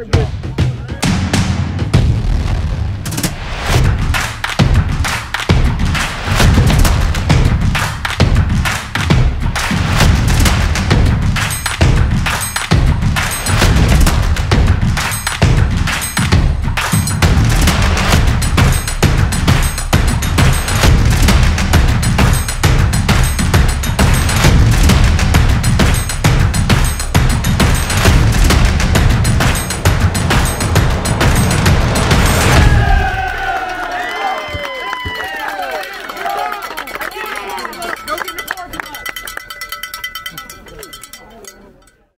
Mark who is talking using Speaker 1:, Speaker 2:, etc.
Speaker 1: for good.